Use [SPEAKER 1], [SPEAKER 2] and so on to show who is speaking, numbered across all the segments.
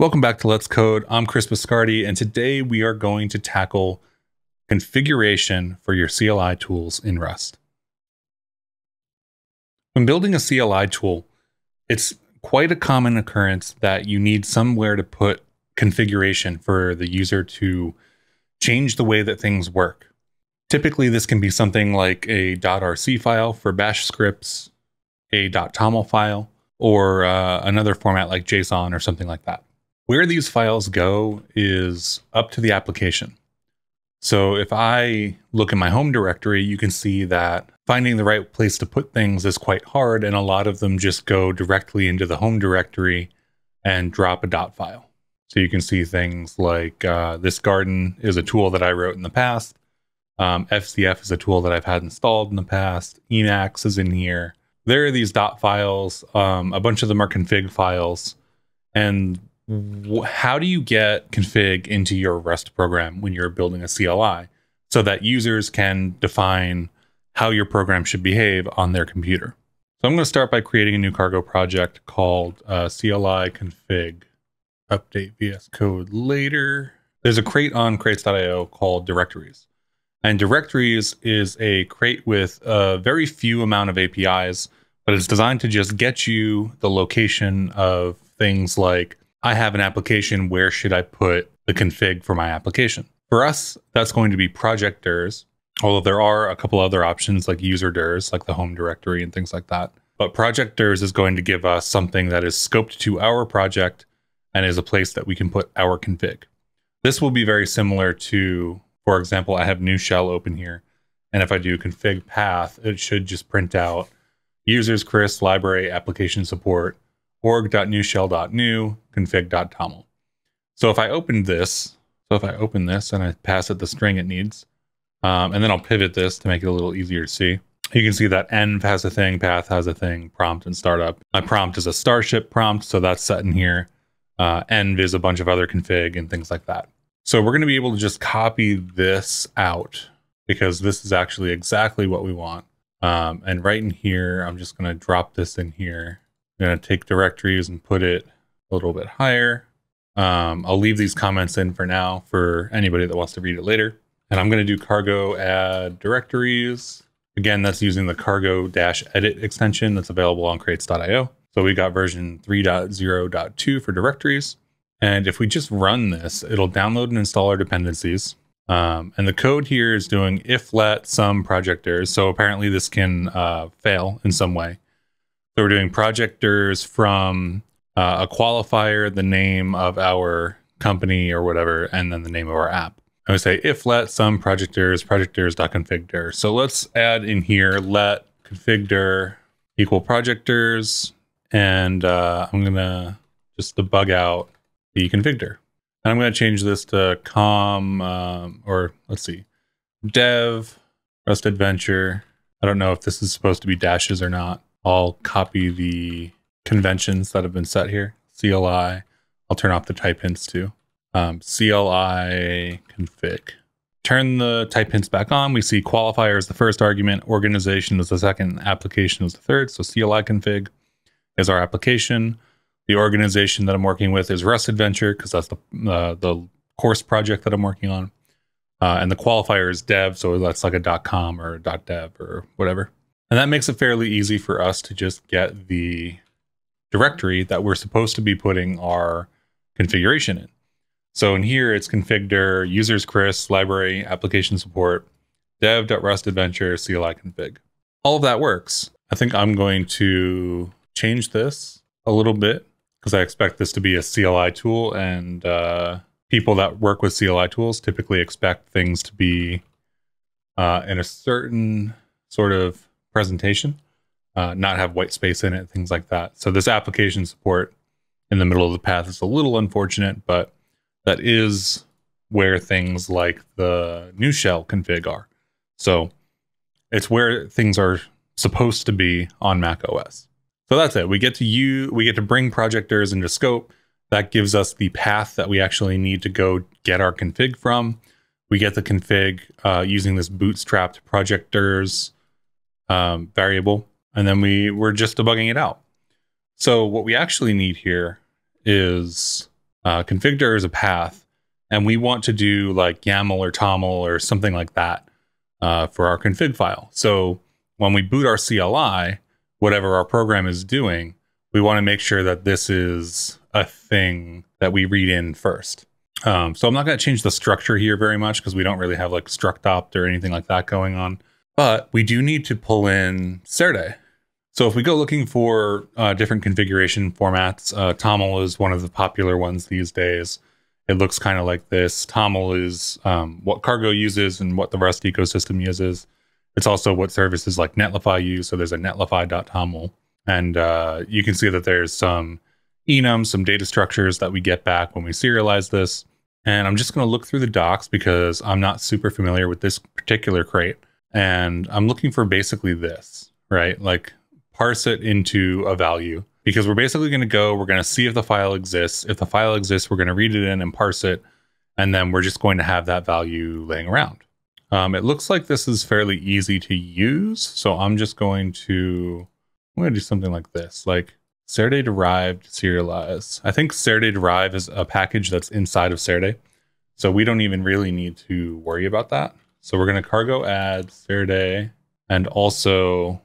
[SPEAKER 1] Welcome back to Let's Code. I'm Chris Biscardi, and today we are going to tackle configuration for your CLI tools in Rust. When building a CLI tool, it's quite a common occurrence that you need somewhere to put configuration for the user to change the way that things work. Typically, this can be something like a .rc file for bash scripts, a .toml file, or uh, another format like JSON or something like that. Where these files go is up to the application. So if I look in my home directory, you can see that finding the right place to put things is quite hard, and a lot of them just go directly into the home directory and drop a dot file. So you can see things like uh, this garden is a tool that I wrote in the past. Um, FZF is a tool that I've had installed in the past. Emacs is in here. There are these dot files. Um, a bunch of them are config files. And how do you get config into your Rust program when you're building a CLI so that users can define how your program should behave on their computer? So I'm going to start by creating a new cargo project called uh, CLI config. Update VS Code later. There's a crate on crates.io called directories. And directories is a crate with a very few amount of APIs, but it's designed to just get you the location of things like I have an application, where should I put the config for my application? For us, that's going to be project dirs, although there are a couple other options like user dirs, like the home directory and things like that. But project dirs is going to give us something that is scoped to our project and is a place that we can put our config. This will be very similar to, for example, I have Nushell open here. And if I do config path, it should just print out users, Chris, library, application support, org.nushell.nu, config.toml. So if I open this, so if I open this and I pass it the string it needs, um, and then I'll pivot this to make it a little easier to see. You can see that env has a thing, path has a thing, prompt and startup. My prompt is a starship prompt, so that's set in here. Uh, env is a bunch of other config and things like that. So we're going to be able to just copy this out because this is actually exactly what we want. Um, and right in here, I'm just going to drop this in here I'm going to take directories and put it a little bit higher. Um, I'll leave these comments in for now for anybody that wants to read it later. And I'm going to do cargo add directories. Again, that's using the cargo dash edit extension that's available on crates.io. So we got version 3.0.2 for directories. And if we just run this, it'll download and install our dependencies. Um, and the code here is doing if let some project dirs. So apparently this can uh, fail in some way. So we're doing project dirs from uh, a qualifier, the name of our company or whatever, and then the name of our app. I would say if let some project dirs, project dirs.config. So let's add in here let config dir equal project dirs. and uh, I'm gonna just debug out the config dir. And I'm gonna change this to com um, or let's see, dev Rust adventure. I don't know if this is supposed to be dashes or not. I'll copy the conventions that have been set here. CLI. I'll turn off the type hints too. Um, CLI config. Turn the type hints back on. We see qualifier is the first argument, organization is the second, application is the third. So CLI config is our application. The organization that I'm working with is Rust Adventure because that's the uh, the course project that I'm working on. Uh, and the qualifier is dev, so that's like a .com or a .dev or whatever. And that makes it fairly easy for us to just get the directory that we're supposed to be putting our configuration in. So in here, it's configdir, users Chris, library, application support, dev.rustadventure, CLI config. All of that works. I think I'm going to change this a little bit because I expect this to be a CLI tool and uh, people that work with CLI tools typically expect things to be uh, in a certain sort of presentation, uh, not have white space in it, things like that. So this application support in the middle of the path is a little unfortunate, but that is where things like the Nushell config are. So it's where things are supposed to be on Mac OS. So that's it. We get to you we get to bring project dirs into scope. That gives us the path that we actually need to go get our config from. We get the config uh, using this bootstrapped project dirs um, variable, and then we we're just debugging it out. So what we actually need here is uh, config is a path, and we want to do like YAML or TOML or something like that uh, for our config file. So when we boot our CLI, whatever our program is doing, we want to make sure that this is a thing that we read in first. Um, so I'm not going to change the structure here very much because we don't really have like structopt or anything like that going on. But we do need to pull in Serde. So if we go looking for uh, different configuration formats, uh, TOML is one of the popular ones these days. It looks kind of like this. TOML is um, what Cargo uses and what the Rust ecosystem uses. It's also what services like Netlify use. So there's a netlify.toml. And uh, you can see that there's some enums, some data structures that we get back when we serialize this. And I'm just going to look through the docs because I'm not super familiar with this particular crate. And I'm looking for basically this, right? Like parse it into a value because we're basically going to go, we're going to see if the file exists. If the file exists, we're going to read it in and parse it. And then we're just going to have that value laying around. Um, it looks like this is fairly easy to use. So I'm just going to, I'm going to do something like this, like Serde derived serialize. I think Serde derive is a package that's inside of Serde. So we don't even really need to worry about that. So we're going to cargo add Serde and also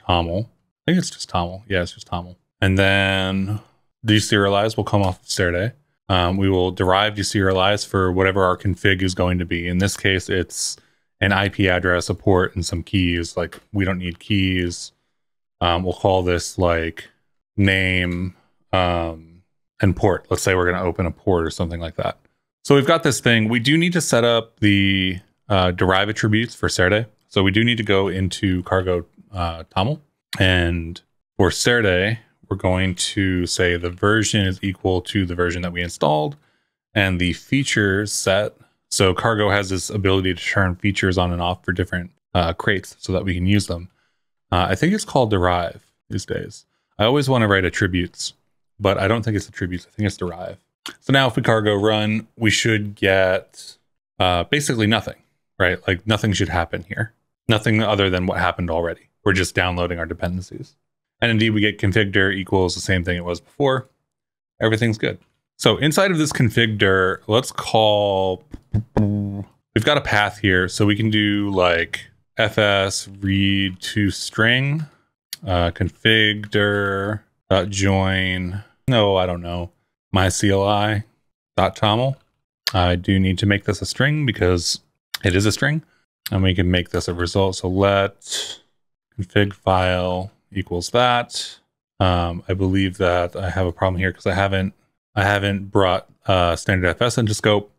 [SPEAKER 1] TOML. I think it's just TOML. Yeah, it's just TOML. And then deserialize will come off of Serde. Um, we will derive deserialize for whatever our config is going to be. In this case, it's an IP address, a port, and some keys. Like we don't need keys. Um, we'll call this like name um, and port. Let's say we're going to open a port or something like that. So we've got this thing. We do need to set up the uh, derive attributes for Serde. So we do need to go into cargo uh, TOML. And for Serde, we're going to say the version is equal to the version that we installed and the feature set. So Cargo has this ability to turn features on and off for different uh, crates so that we can use them. Uh, I think it's called derive these days. I always want to write attributes, but I don't think it's attributes. I think it's derive. So now if we cargo run, we should get uh, basically nothing, right? Like nothing should happen here. Nothing other than what happened already. We're just downloading our dependencies. And indeed, we get config equals the same thing it was before. Everything's good. So inside of this config let's call, we've got a path here. So we can do like fs read to string, uh, config dot join. No, I don't know. My CLI dot toml. I do need to make this a string because it is a string and we can make this a result. So let config file equals that. Um, I believe that I have a problem here because I haven't I haven't brought uh, standard FS into scope,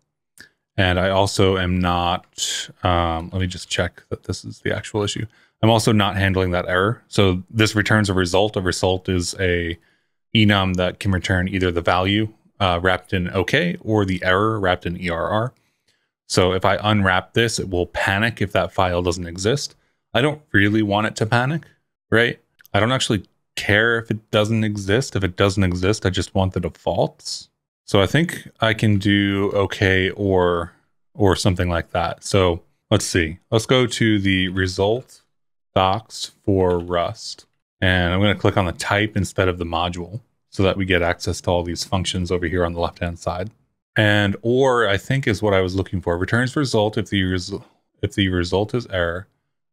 [SPEAKER 1] and I also am not. Um, let me just check that this is the actual issue. I'm also not handling that error. So this returns a result. A result is a enum that can return either the value uh, wrapped in OK or the error wrapped in ERR. So if I unwrap this, it will panic if that file doesn't exist. I don't really want it to panic, right? I don't actually care if it doesn't exist. If it doesn't exist, I just want the defaults. So I think I can do okay or or something like that. So let's see. Let's go to the result docs for Rust. And I'm going to click on the type instead of the module so that we get access to all these functions over here on the left-hand side. And or I think is what I was looking for. Returns result if the res if the result is error.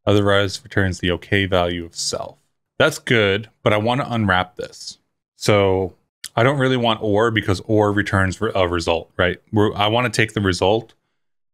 [SPEAKER 1] Otherwise returns the okay value of self. That's good, but I want to unwrap this. So I don't really want or because or returns a result, right? We're, I want to take the result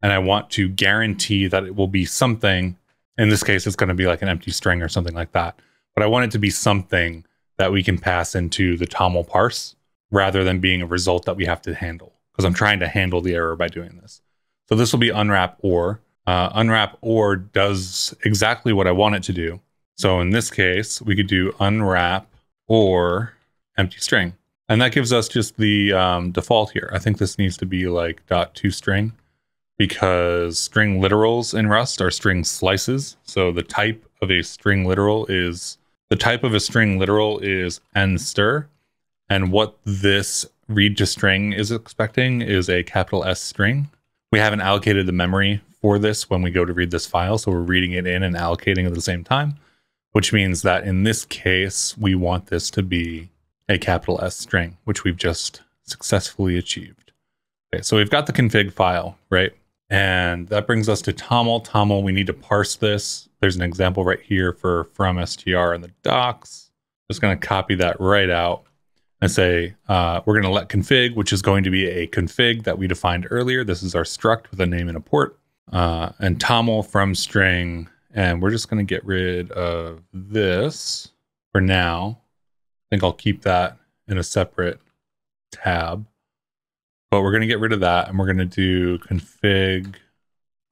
[SPEAKER 1] and I want to guarantee that it will be something. In this case, it's going to be like an empty string or something like that. But I want it to be something that we can pass into the TOML parse rather than being a result that we have to handle because I'm trying to handle the error by doing this. So this will be unwrap or. Uh, unwrap or does exactly what I want it to do. So in this case, we could do unwrap or empty string. And that gives us just the um, default here. I think this needs to be like dot to string because string literals in Rust are string slices. So the type of a string literal is the type of a string literal is nstr. And what this read to string is expecting is a capital S string. We haven't allocated the memory for this when we go to read this file. So we're reading it in and allocating at the same time which means that in this case, we want this to be a capital S string, which we've just successfully achieved. Okay, so we've got the config file, right? And that brings us to TOML. TOML, we need to parse this. There's an example right here for from str in the docs. Just going to copy that right out and say uh, we're going to let config, which is going to be a config that we defined earlier. This is our struct with a name and a port, uh, and toml from string. And we're just going to get rid of this for now. I think I'll keep that in a separate tab. But we're going to get rid of that and we're going to do config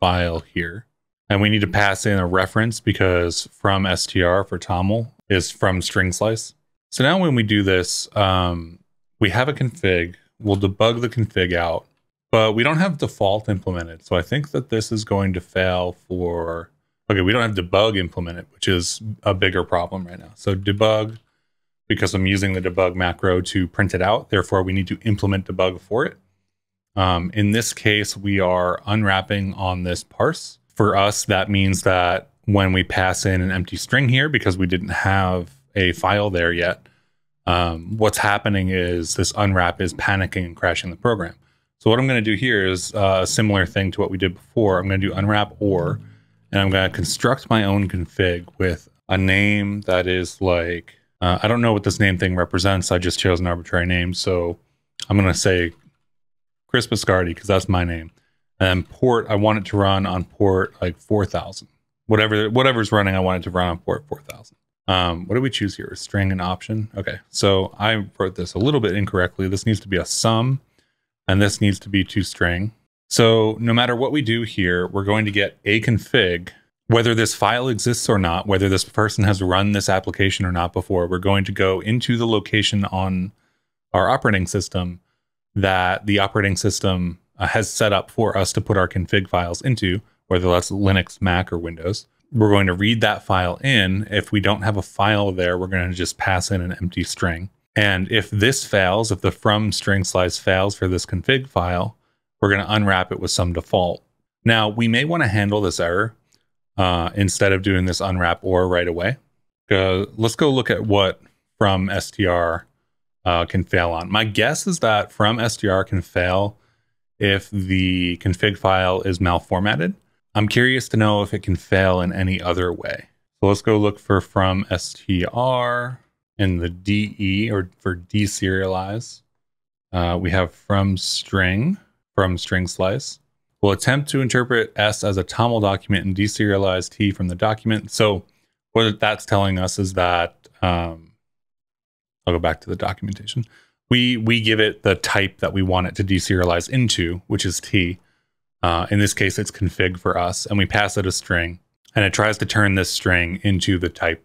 [SPEAKER 1] file here. And we need to pass in a reference because from str for toml is from string slice. So now when we do this, um, we have a config. We'll debug the config out, but we don't have default implemented. So I think that this is going to fail for, okay, we don't have debug implemented, which is a bigger problem right now. So debug, because I'm using the debug macro to print it out. Therefore, we need to implement debug for it. Um, in this case, we are unwrapping on this parse. For us, that means that when we pass in an empty string here, because we didn't have a file there yet, um, what's happening is this unwrap is panicking and crashing the program. So what I'm going to do here is uh, a similar thing to what we did before. I'm going to do unwrap or, and I'm going to construct my own config with a name that is like, uh, I don't know what this name thing represents. I just chose an arbitrary name. So I'm going to say Chris Biscardi because that's my name. And port, I want it to run on port like 4000. Whatever, whatever's running, I want it to run on port 4000. Um, what do we choose here? String and option. Okay, so I wrote this a little bit incorrectly. This needs to be a Some, and this needs to be to string. So no matter what we do here, we're going to get a config, whether this file exists or not, whether this person has run this application or not before, we're going to go into the location on our operating system that the operating system uh, has set up for us to put our config files into, whether that's Linux, Mac, or Windows we're going to read that file in. If we don't have a file there, we're going to just pass in an empty string. And if this fails, if the from string slice fails for this config file, we're going to unwrap it with some default. Now, we may want to handle this error uh, instead of doing this unwrap or right away. Uh, let's go look at what from str uh, can fail on. My guess is that from str can fail if the config file is malformatted. I'm curious to know if it can fail in any other way. So let's go look for from str in the DE or for deserialize. Uh, we have from string, from string slice. We'll attempt to interpret S as a TOML document and deserialize T from the document. So what that's telling us is that, um, I'll go back to the documentation. We, we give it the type that we want it to deserialize into, which is T. Uh, in this case, it's config for us, and we pass it a string, and it tries to turn this string into the type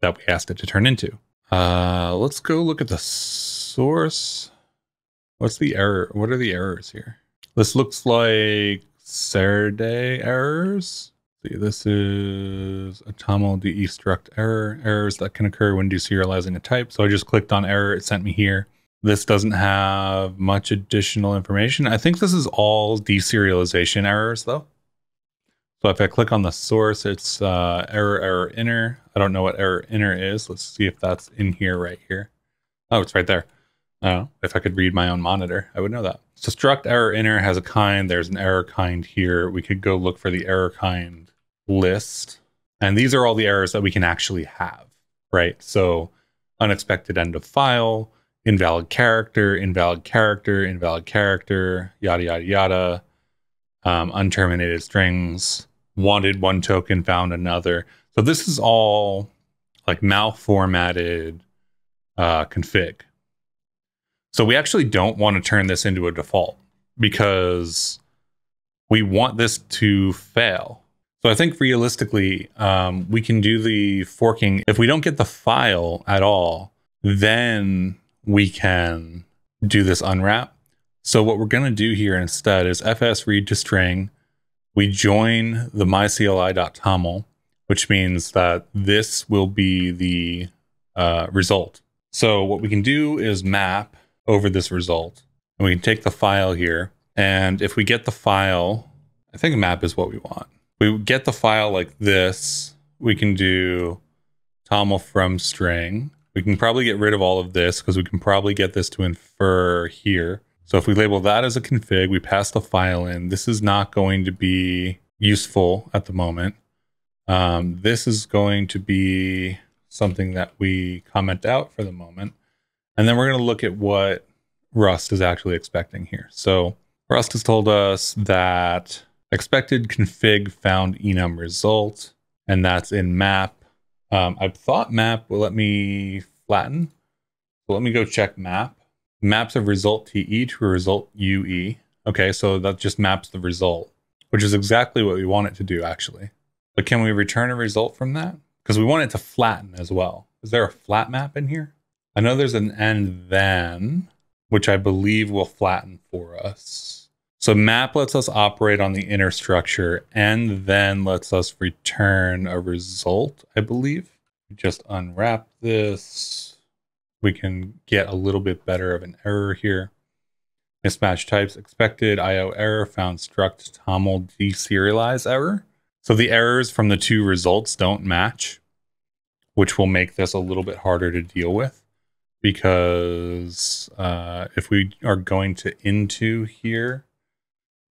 [SPEAKER 1] that we asked it to turn into. Uh, let's go look at the source. What's the error? What are the errors here? This looks like Serde errors. See, this is a TOML destruct error, errors that can occur when deserializing a type. So I just clicked on error, it sent me here. This doesn't have much additional information. I think this is all deserialization errors though. So if I click on the source, it's uh, error, error, inner. I don't know what error inner is. Let's see if that's in here right here. Oh, it's right there. Oh, if I could read my own monitor, I would know that. So struct error inner has a kind. There's an error kind here. We could go look for the error kind list. And these are all the errors that we can actually have, right? So unexpected end of file, invalid character, invalid character, invalid character, yada, yada, yada, um, unterminated strings, wanted one token, found another. So this is all like malformatted uh, config. So we actually don't want to turn this into a default because we want this to fail. So I think realistically, um, we can do the forking. If we don't get the file at all, then we can do this unwrap. So what we're going to do here instead is fs read to string. We join the mycli.toml, which means that this will be the uh, result. So what we can do is map over this result. And we can take the file here. And if we get the file, I think map is what we want. We get the file like this. We can do toml from string We can probably get rid of all of this because we can probably get this to infer here. So if we label that as a config, we pass the file in. This is not going to be useful at the moment. Um, this is going to be something that we comment out for the moment. And then we're going to look at what Rust is actually expecting here. So Rust has told us that expected config found enum result, and that's in map. Um, I thought map will let me flatten. So let me go check map. Maps of result TE to result UE. Okay, so that just maps the result, which is exactly what we want it to do actually. But can we return a result from that? Because we want it to flatten as well. Is there a flat map in here? I know there's an and then, which I believe will flatten for us. So map lets us operate on the inner structure and then lets us return a result, I believe. Just unwrap this. We can get a little bit better of an error here. Mismatch types expected IO error found struct toml deserialize error. So the errors from the two results don't match, which will make this a little bit harder to deal with because uh, if we are going to into here,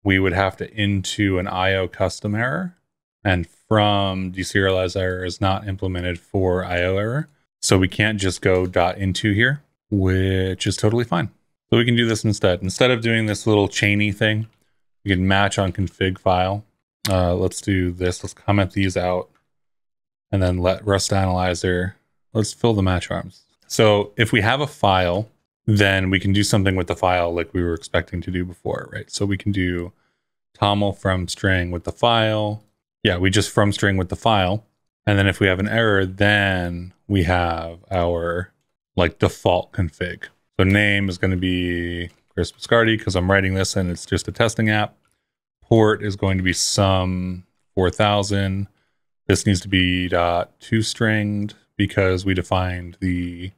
[SPEAKER 1] we would have to into an IO custom error. And from deserialize error is not implemented for IO error. So we can't just go dot into here, which is totally fine. So we can do this instead. Instead of doing this little chainy thing, we can match on config file uh, let's do this. Let's comment these out and then let Rust Analyzer, let's fill the match arms. So if we have a file, then we can do something with the file like we were expecting to do before, right? So we can do toml from string with the file. Yeah, we just from string with the file. And then if we have an error, then we have our like default config. So name is going to be Chris Biscardi because I'm writing this and it's just a testing app port is going to be some 4000. This needs to be dot to stringed because we defined the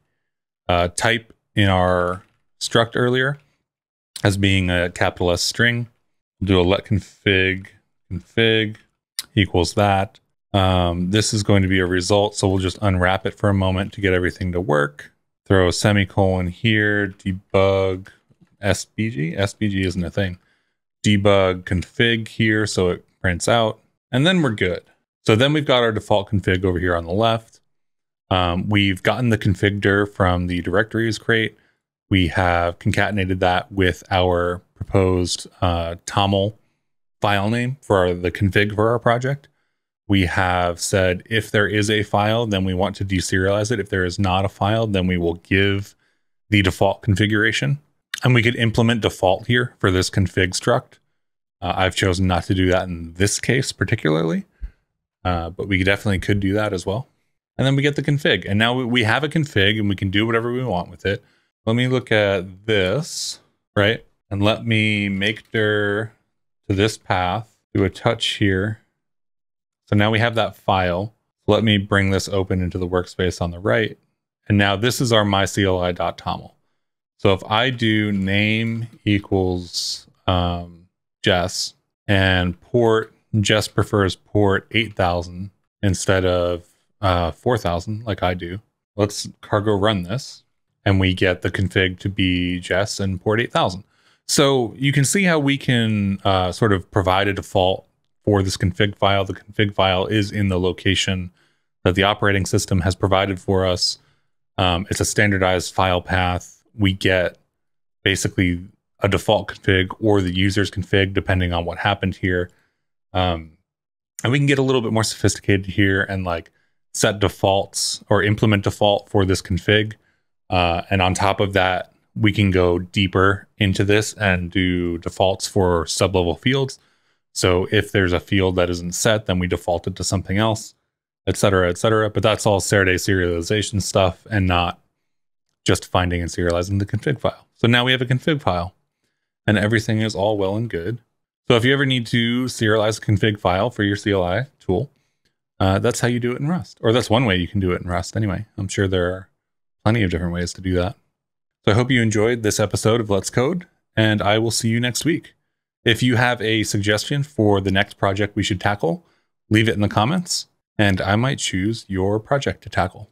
[SPEAKER 1] uh, type in our struct earlier as being a capital S string. Do a let config config equals that. Um, this is going to be a result, so we'll just unwrap it for a moment to get everything to work. Throw a semicolon here, debug SBG. SBG isn't a thing debug config here so it prints out, and then we're good. So then we've got our default config over here on the left. Um, we've gotten the config from the directories crate. We have concatenated that with our proposed uh, TOML file name for our, the config for our project. We have said if there is a file, then we want to deserialize it. If there is not a file, then we will give the default configuration. And we could implement default here for this config struct. Uh, I've chosen not to do that in this case particularly, uh, but we definitely could do that as well. And then we get the config. And now we have a config and we can do whatever we want with it. Let me look at this, right? And let me make dir to this path, do a touch here. So now we have that file. Let me bring this open into the workspace on the right. And now this is our mycli.toml. So if I do name equals um, Jess and port, Jess prefers port 8000 instead of uh, 4000 like I do. Let's cargo run this and we get the config to be Jess and port 8000. So you can see how we can uh, sort of provide a default for this config file. The config file is in the location that the operating system has provided for us. Um, it's a standardized file path we get basically a default config or the user's config, depending on what happened here. Um, and we can get a little bit more sophisticated here and like set defaults or implement default for this config. Uh, and on top of that, we can go deeper into this and do defaults for sublevel fields. So if there's a field that isn't set, then we default it to something else, et cetera, et cetera. But that's all Serde serialization stuff and not just finding and serializing the config file. So now we have a config file and everything is all well and good. So if you ever need to serialize a config file for your CLI tool, uh, that's how you do it in Rust. Or that's one way you can do it in Rust anyway. I'm sure there are plenty of different ways to do that. So I hope you enjoyed this episode of Let's Code, and I will see you next week. If you have a suggestion for the next project we should tackle, leave it in the comments, and I might choose your project to tackle.